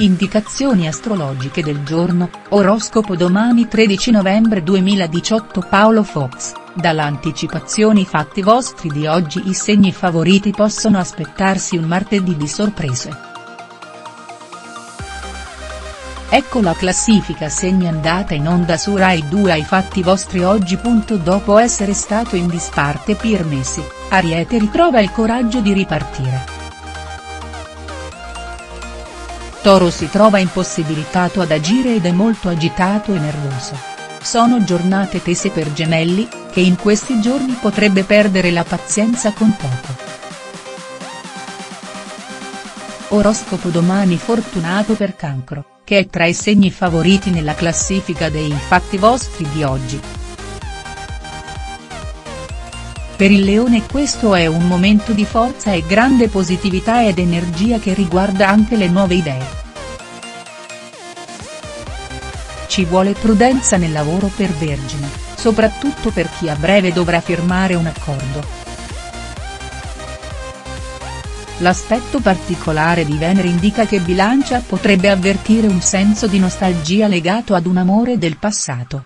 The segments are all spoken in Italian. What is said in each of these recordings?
Indicazioni astrologiche del giorno, oroscopo domani 13 novembre 2018 Paolo Fox, dall'anticipazioni fatti vostri di oggi i segni favoriti possono aspettarsi un martedì di sorprese. Ecco la classifica segni andata in onda su Rai 2 ai fatti vostri oggi. Dopo essere stato in disparte per mesi, Ariete ritrova il coraggio di ripartire. Toro si trova impossibilitato ad agire ed è molto agitato e nervoso. Sono giornate tese per Gemelli, che in questi giorni potrebbe perdere la pazienza con poco. Oroscopo domani fortunato per Cancro, che è tra i segni favoriti nella classifica dei fatti vostri di oggi. Per il leone questo è un momento di forza e grande positività ed energia che riguarda anche le nuove idee. Ci vuole prudenza nel lavoro per Vergine, soprattutto per chi a breve dovrà firmare un accordo. L'aspetto particolare di Venere indica che Bilancia potrebbe avvertire un senso di nostalgia legato ad un amore del passato.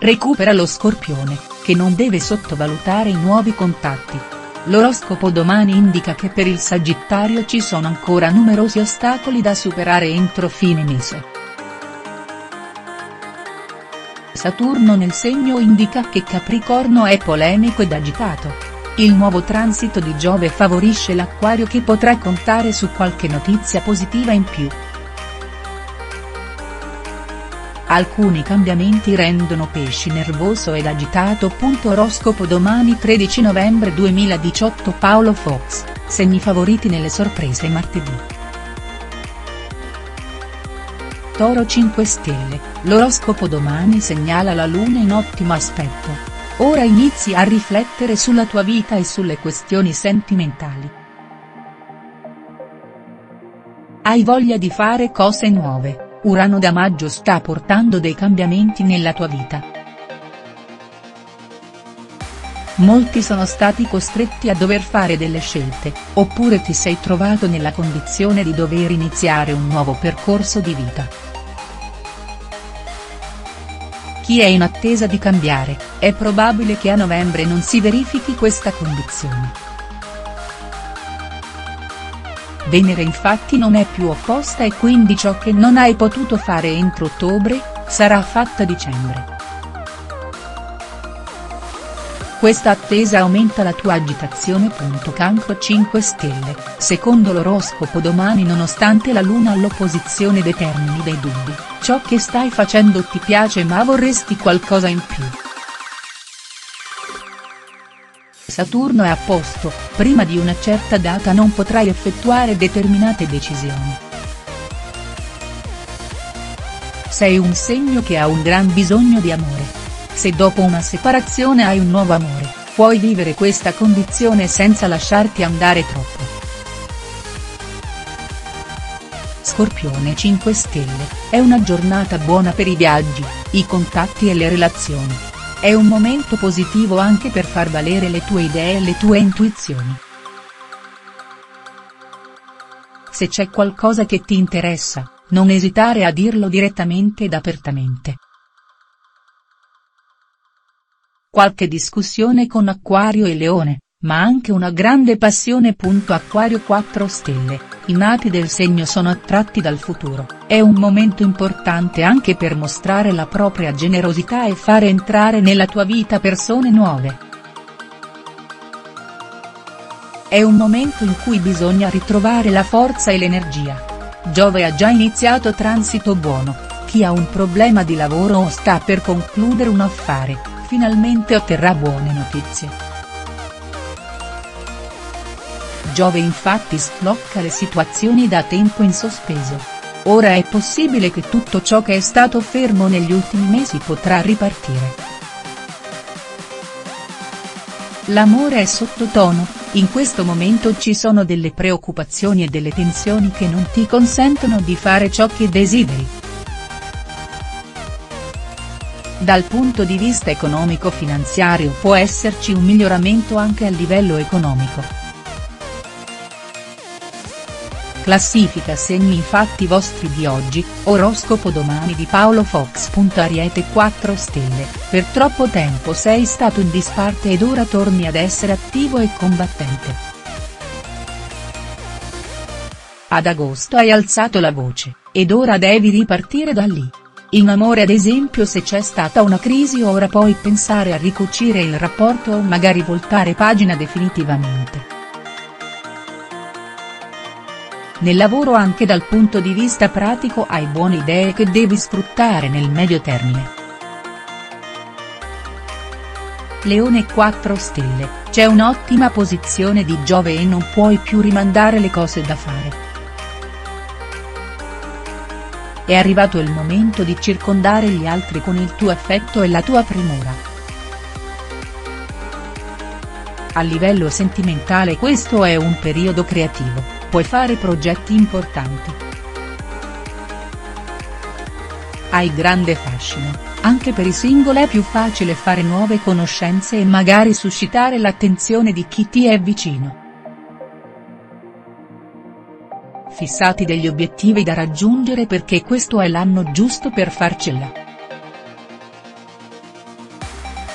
Recupera lo Scorpione, che non deve sottovalutare i nuovi contatti. L'oroscopo domani indica che per il Sagittario ci sono ancora numerosi ostacoli da superare entro fine mese. Saturno nel segno indica che Capricorno è polemico ed agitato. Il nuovo transito di Giove favorisce l'Acquario che potrà contare su qualche notizia positiva in più. Alcuni cambiamenti rendono Pesci nervoso ed agitato. Oroscopo domani 13 novembre 2018 Paolo Fox, segni favoriti nelle sorprese martedì. Toro 5 Stelle, l'oroscopo domani segnala la luna in ottimo aspetto. Ora inizi a riflettere sulla tua vita e sulle questioni sentimentali. Hai voglia di fare cose nuove Urano da maggio sta portando dei cambiamenti nella tua vita. Molti sono stati costretti a dover fare delle scelte, oppure ti sei trovato nella condizione di dover iniziare un nuovo percorso di vita. Chi è in attesa di cambiare, è probabile che a novembre non si verifichi questa condizione. Venere infatti non è più opposta e quindi ciò che non hai potuto fare entro ottobre, sarà fatto a dicembre. Questa attesa aumenta la tua agitazione. Cancro 5 Stelle, secondo l'oroscopo domani nonostante la luna all'opposizione determini dei dubbi, ciò che stai facendo ti piace ma vorresti qualcosa in più. Saturno è a posto, prima di una certa data non potrai effettuare determinate decisioni. Sei un segno che ha un gran bisogno di amore. Se dopo una separazione hai un nuovo amore, puoi vivere questa condizione senza lasciarti andare troppo. Scorpione 5 Stelle, è una giornata buona per i viaggi, i contatti e le relazioni. È un momento positivo anche per far valere le tue idee e le tue intuizioni. Se c'è qualcosa che ti interessa, non esitare a dirlo direttamente ed apertamente. Qualche discussione con Acquario e Leone, ma anche una grande passione. Acquario 4 stelle, i nati del segno sono attratti dal futuro, è un momento importante anche per mostrare la propria generosità e fare entrare nella tua vita persone nuove. È un momento in cui bisogna ritrovare la forza e l'energia. Giove ha già iniziato transito buono, chi ha un problema di lavoro o sta per concludere un affare, finalmente otterrà buone notizie. Giove infatti sblocca le situazioni da tempo in sospeso. Ora è possibile che tutto ciò che è stato fermo negli ultimi mesi potrà ripartire. L'amore è sottotono, in questo momento ci sono delle preoccupazioni e delle tensioni che non ti consentono di fare ciò che desideri. Dal punto di vista economico-finanziario può esserci un miglioramento anche a livello economico. Classifica segni infatti vostri di oggi, oroscopo domani di Paolo Fox. Ariete 4 stelle, per troppo tempo sei stato in disparte ed ora torni ad essere attivo e combattente. Ad agosto hai alzato la voce, ed ora devi ripartire da lì. In amore ad esempio se c'è stata una crisi ora puoi pensare a ricucire il rapporto o magari voltare pagina definitivamente. Nel lavoro anche dal punto di vista pratico hai buone idee che devi sfruttare nel medio termine. Leone 4 stelle, c'è un'ottima posizione di Giove e non puoi più rimandare le cose da fare. È arrivato il momento di circondare gli altri con il tuo affetto e la tua premura. A livello sentimentale questo è un periodo creativo puoi fare progetti importanti. Hai grande fascino, anche per i single è più facile fare nuove conoscenze e magari suscitare l'attenzione di chi ti è vicino. Fissati degli obiettivi da raggiungere perché questo è l'anno giusto per farcela.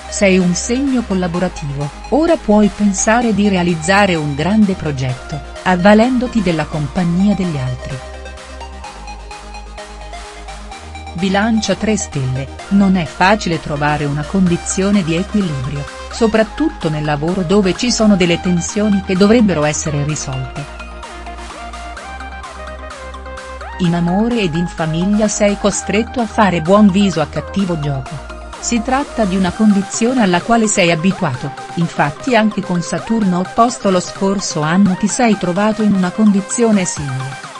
Sei un segno collaborativo, ora puoi pensare di realizzare un grande progetto avvalendoti della compagnia degli altri. Bilancia 3 stelle, non è facile trovare una condizione di equilibrio, soprattutto nel lavoro dove ci sono delle tensioni che dovrebbero essere risolte. In amore ed in famiglia sei costretto a fare buon viso a cattivo gioco. Si tratta di una condizione alla quale sei abituato, infatti anche con Saturno opposto lo scorso anno ti sei trovato in una condizione simile.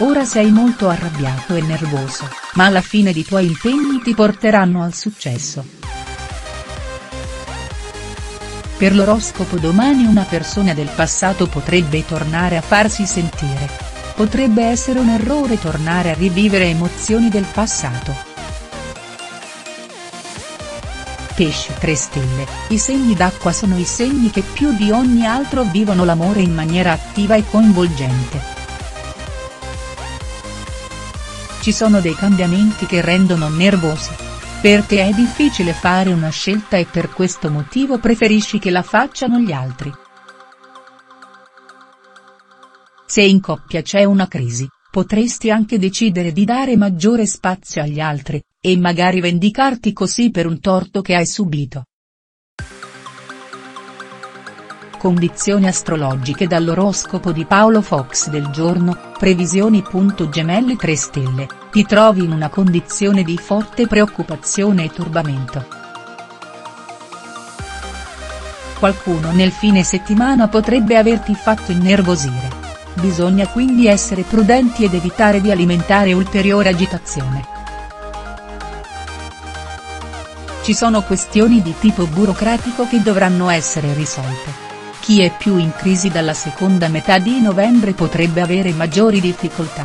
Ora sei molto arrabbiato e nervoso, ma alla fine i tuoi impegni ti porteranno al successo. Per l'oroscopo domani una persona del passato potrebbe tornare a farsi sentire, Potrebbe essere un errore tornare a rivivere emozioni del passato. Pesci 3 stelle, i segni d'acqua sono i segni che più di ogni altro vivono l'amore in maniera attiva e coinvolgente. Ci sono dei cambiamenti che rendono nervosi. Perché è difficile fare una scelta e per questo motivo preferisci che la facciano gli altri. Se in coppia c'è una crisi, potresti anche decidere di dare maggiore spazio agli altri, e magari vendicarti così per un torto che hai subito. Condizioni astrologiche dall'oroscopo di Paolo Fox del giorno, previsioni. Gemelli 3 stelle, ti trovi in una condizione di forte preoccupazione e turbamento. Qualcuno nel fine settimana potrebbe averti fatto innervosire Bisogna quindi essere prudenti ed evitare di alimentare ulteriore agitazione. Ci sono questioni di tipo burocratico che dovranno essere risolte. Chi è più in crisi dalla seconda metà di novembre potrebbe avere maggiori difficoltà.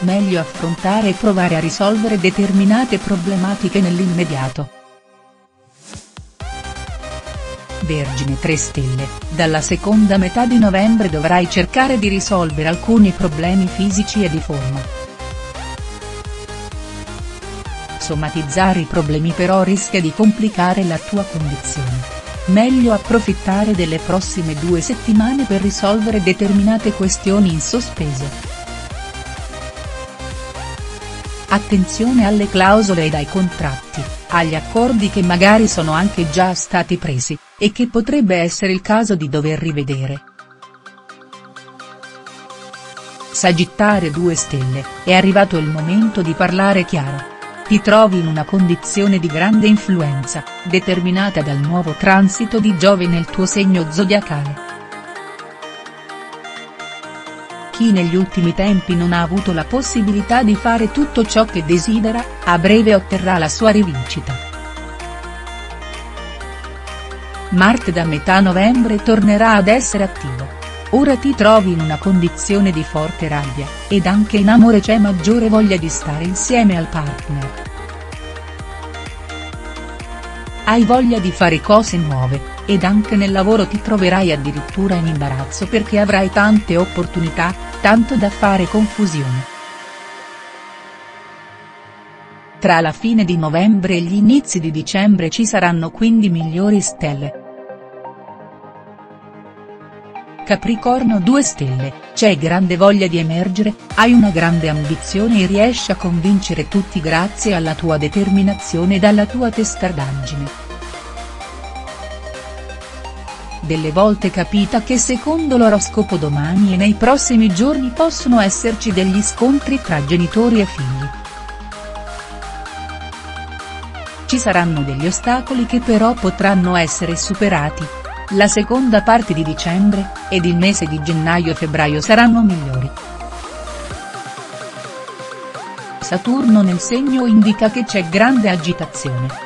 Meglio affrontare e provare a risolvere determinate problematiche nell'immediato. Vergine 3 stelle, dalla seconda metà di novembre dovrai cercare di risolvere alcuni problemi fisici e di forma. Somatizzare i problemi però rischia di complicare la tua condizione. Meglio approfittare delle prossime due settimane per risolvere determinate questioni in sospeso. Attenzione alle clausole ed ai contratti, agli accordi che magari sono anche già stati presi, e che potrebbe essere il caso di dover rivedere. Sagittario 2 stelle, è arrivato il momento di parlare chiaro. Ti trovi in una condizione di grande influenza, determinata dal nuovo transito di Giove nel tuo segno zodiacale. Chi negli ultimi tempi non ha avuto la possibilità di fare tutto ciò che desidera, a breve otterrà la sua rivincita. Marte da metà novembre tornerà ad essere attivo. Ora ti trovi in una condizione di forte rabbia, ed anche in amore c'è maggiore voglia di stare insieme al partner. hai voglia di fare cose nuove, ed anche nel lavoro ti troverai addirittura in imbarazzo perché avrai tante opportunità, tanto da fare confusione. Tra la fine di novembre e gli inizi di dicembre ci saranno quindi migliori stelle. Capricorno 2 stelle, c'è grande voglia di emergere, hai una grande ambizione e riesci a convincere tutti grazie alla tua determinazione ed alla tua testardaggine. Delle volte capita che secondo l'oroscopo domani e nei prossimi giorni possono esserci degli scontri tra genitori e figli. Ci saranno degli ostacoli che però potranno essere superati, la seconda parte di dicembre, ed il mese di gennaio e febbraio saranno migliori. Saturno nel segno indica che c'è grande agitazione.